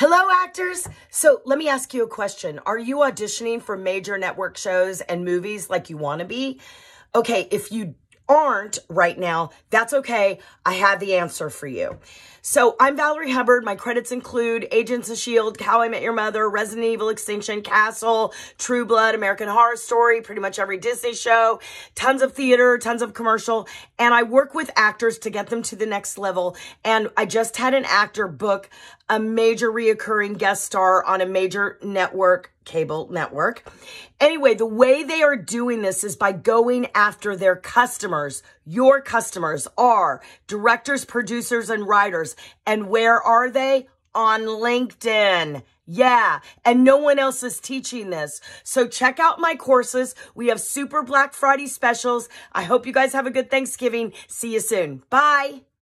Hello, actors. So let me ask you a question. Are you auditioning for major network shows and movies like you want to be? Okay, if you aren't right now, that's okay. I have the answer for you. So I'm Valerie Hubbard. My credits include Agents of S.H.I.E.L.D., How I Met Your Mother, Resident Evil Extinction, Castle, True Blood, American Horror Story, pretty much every Disney show, tons of theater, tons of commercial. And I work with actors to get them to the next level. And I just had an actor book a major reoccurring guest star on a major network, cable network. Anyway, the way they are doing this is by going after their customers. Your customers are directors, producers, and writers. And where are they? On LinkedIn. Yeah, and no one else is teaching this. So check out my courses. We have super Black Friday specials. I hope you guys have a good Thanksgiving. See you soon. Bye.